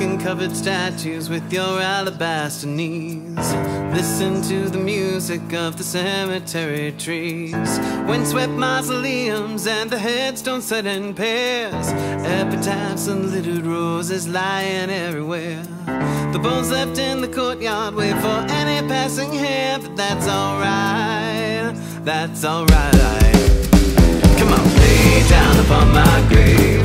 and covered statues with your alabaster knees. Listen to the music of the cemetery trees. Windswept mausoleums and the headstones set in pairs. Epitaphs and littered roses lying everywhere. The bones left in the courtyard wait for any passing hand, but that's alright. That's alright. Come on, lay down upon my grave,